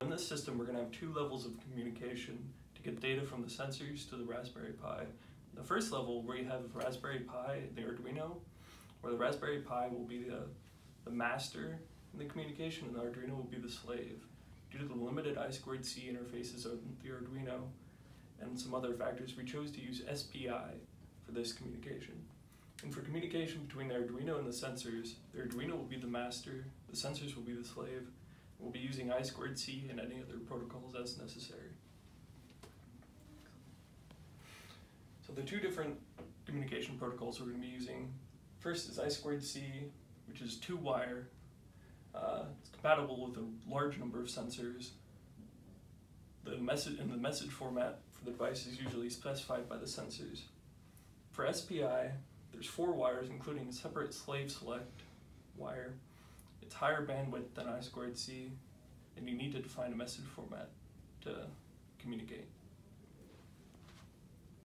In this system, we're going to have two levels of communication to get data from the sensors to the Raspberry Pi. The first level, where you have Raspberry Pi, and the Arduino, where the Raspberry Pi will be the, the master in the communication and the Arduino will be the slave. Due to the limited I2C interfaces of the Arduino and some other factors, we chose to use SPI for this communication. And for communication between the Arduino and the sensors, the Arduino will be the master, the sensors will be the slave, We'll be using I2C and any other protocols as necessary. So the two different communication protocols we're going to be using, first is I2C, which is two wire. Uh, it's compatible with a large number of sensors. The message in the message format for the device is usually specified by the sensors. For SPI, there's four wires, including a separate slave select wire it's higher bandwidth than I squared C, and you need to define a message format